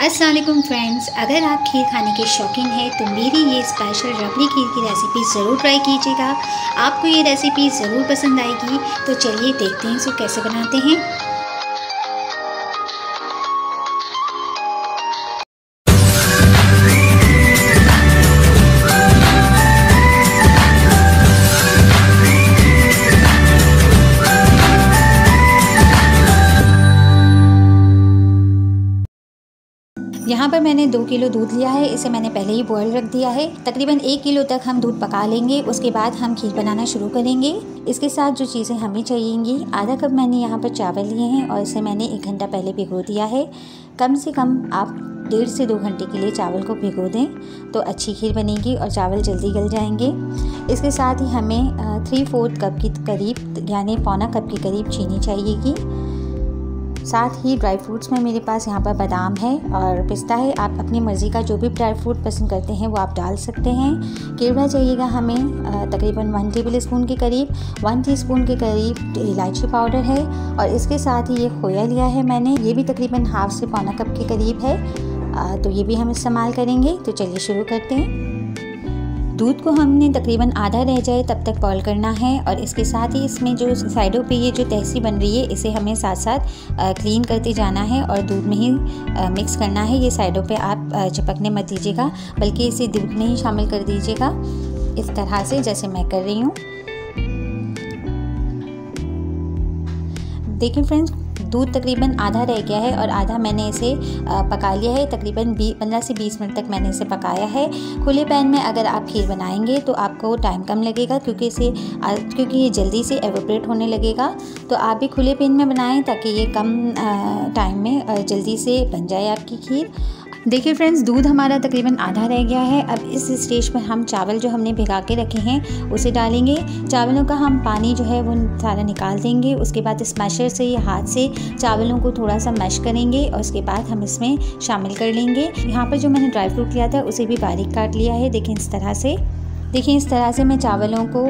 Aslam friends, अगर आप खीर खाने के शौकीन हैं तो मेरी ये स्पेशल रबड़ी खीर की रेसिपी ज़रूर ट्राई कीजिएगा। आपको ये रेसिपी ज़रूर पसंद आएगी तो चलिए देखते हैं इसको कैसे बनाते हैं। यहाँ पर मैंने दो किलो दूध लिया है, इसे मैंने पहले ही बॉयल रख दिया है। तकरीबन एक किलो तक हम दूध पका लेंगे, उसके बाद हम खीर बनाना शुरू करेंगे। इसके साथ जो चीज़ें हमें चाहिएँगी, आधा कप मैंने यहाँ पर चावल लिए हैं और इसे मैंने एक घंटा पहले भिगो दिया है। कम से कम आप डेढ़ से दो घंटे के लिए चावल को भिगो दें तो अच्छी खीर बनेगी और चावल जल्दी गल जाएँगे। इसके साथ ही हमें थ्री फोर्थ कप के करीब, यानी पौना कप के करीब चीनी चाहिएगी। साथ ही ड्राई फ्रूट्स में मेरे पास यहाँ पर बादाम है और पिस्ता है। आप अपनी मर्ज़ी का जो भी ड्राई फ्रूट पसंद करते हैं, वो आप डाल सकते हैं। केवड़ा चाहिएगा हमें तकरीबन वन टेबल स्पून के करीब वन टीस्पून के करीब इलायची पाउडर है और इसके साथ ही ये खोया लिया है मैंने। ये भी तकरीबन हाफ़ से पौना कप के करीब है। तो ये भी हम इस्तेमाल करेंगे। तो चलिए शुरू करते हैं। दूध को हमने तकरीबन आधा रह जाए तब तक बॉयल करना है और इसके साथ ही इसमें जो साइडों पे ये जो तहसी बन रही है, इसे हमें साथ साथ क्लीन करते जाना है और दूध में ही मिक्स करना है। ये साइडों पे आप चिपकने मत दीजिएगा, बल्कि इसे दूध में ही शामिल कर दीजिएगा। इस तरह से जैसे मैं कर रही हूँ। देखिए फ्रेंड्स दूध तकरीबन आधा रह गया है और आधा मैंने इसे पका लिया है। तकरीबन पंद्रह से बीस मिनट तक मैंने इसे पकाया है। खुले पैन में अगर आप खीर बनाएँगे तो आपको टाइम कम लगेगा क्योंकि इसे क्योंकि ये जल्दी से एवोपरेट होने लगेगा। तो आप भी खुले पैन में बनाएँ ताकि ये कम टाइम में जल्दी से बन जाए आपकी खीर। देखिए फ्रेंड्स दूध हमारा तकरीबन आधा रह गया है। अब इस स्टेज पर हम चावल जो हमने भिगा के रखे हैं, उसे डालेंगे। चावलों का हम पानी जो है, वो सारा निकाल देंगे। उसके बाद स्मैशर से, या हाथ से चावलों को थोड़ा सा मैश करेंगे और उसके बाद हम इसमें शामिल कर लेंगे। यहाँ पर जो मैंने ड्राई फ्रूट लिया था, उसे भी बारीक काट लिया है। देखें इस तरह से। देखिए इस तरह से मैं चावलों को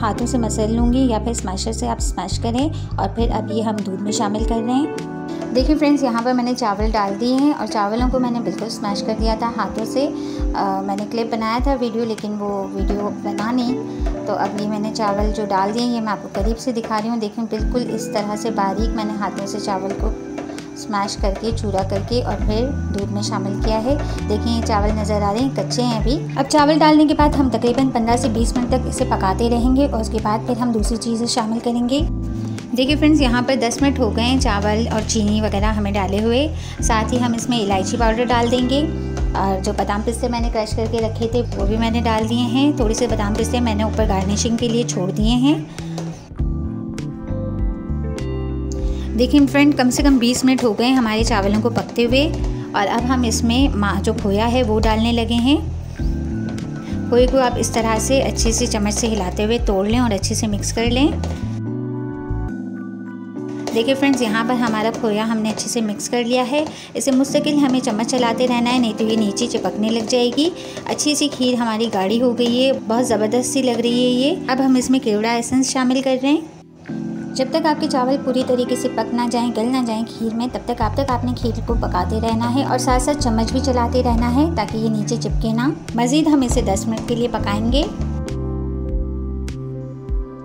हाथों से मसल लूँगी या फिर स्मैशर से आप स्मैश करें और फिर अब ये हम दूध में शामिल कर रहे हैं। देखिए फ्रेंड्स यहाँ पर मैंने चावल डाल दिए हैं और चावलों को मैंने बिल्कुल स्मैश कर दिया था हाथों से। आ, मैंने क्लिप बनाया था वीडियो लेकिन वो वीडियो बना नहीं। तो ये मैंने चावल जो डाल दिए ये मैं आपको करीब से दिखा रही हूँ। देखिए बिल्कुल इस तरह से बारीक मैंने हाथों से चावल को स्मैश करके चूरा करके और फिर दूध में शामिल किया है। देखिए ये चावल नज़र आ रहे हैं कच्चे हैं अभी। अब चावल डालने के बाद हम तकरीबन 15 से 20 मिनट तक इसे पकाते रहेंगे और उसके बाद फिर हम दूसरी चीज़ें शामिल करेंगे। देखिए फ्रेंड्स यहाँ पर 10 मिनट हो गए हैं चावल और चीनी वगैरह हमें डाले हुए। साथ ही हम इसमें इलायची पाउडर डाल देंगे और जो बादाम पिस्ते मैंने क्रश करके रखे थे, वो भी मैंने डाल दिए हैं। थोड़े से बादाम पिस्ते मैंने ऊपर गार्निशिंग के लिए छोड़ दिए हैं। देखिए फ्रेंड कम से कम 20 मिनट हो गए हमारे चावलों को पकते हुए और अब हम इसमें माँ, जो खोया है, वो डालने लगे हैं। खोए को आप इस तरह से अच्छे से चम्मच से हिलाते हुए तोड़ लें और अच्छे से मिक्स कर लें। देखिए फ्रेंड्स यहाँ पर हमारा खोया हमने अच्छे से मिक्स कर लिया है। इसे मुस्तकिल हमें चम्मच चलाते रहना है, नहीं तो ये नीचे चिपकने लग जाएगी। अच्छी सी खीर हमारी गाढ़ी हो गई है, बहुत ज़बरदस्त सी लग रही है ये। अब हम इसमें केवड़ा एसेंस शामिल कर रहे हैं। जब तक आपके चावल पूरी तरीके से पक ना जाएँ, गल ना जाएँ खीर में, तब तक आप तक आपने खीर को पकाते रहना है और साथ साथ चम्मच भी चलाते रहना है ताकि ये नीचे चिपके ना। मज़ीद हम इसे 10 मिनट के लिए पकाएँगे।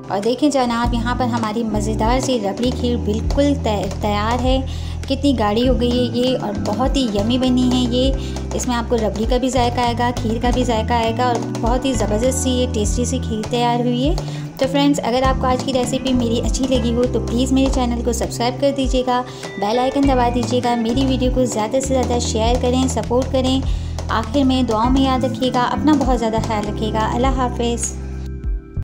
और देखें जनाब, यहाँ पर हमारी मज़ेदार सी रबड़ी खीर बिल्कुल तैयार है। कितनी गाढ़ी हो गई है ये और बहुत ही यमी बनी है ये। इसमें आपको रबड़ी का भी जायका आएगा, खीर का भी जायका आएगा और बहुत ही ज़बरदस्त सी ये टेस्टी सी खीर तैयार हुई है। तो फ्रेंड्स, अगर आपको आज की रेसिपी मेरी अच्छी लगी हो तो प्लीज़ मेरे चैनल को सब्सक्राइब कर दीजिएगा, बेल आइकन दबा दीजिएगा, मेरी वीडियो को ज़्यादा से ज़्यादा शेयर करें, सपोर्ट करें। आखिर में दुआओं में याद रखिएगा, अपना बहुत ज़्यादा ख्याल रखिएगा। अल्लाह हाफिज़।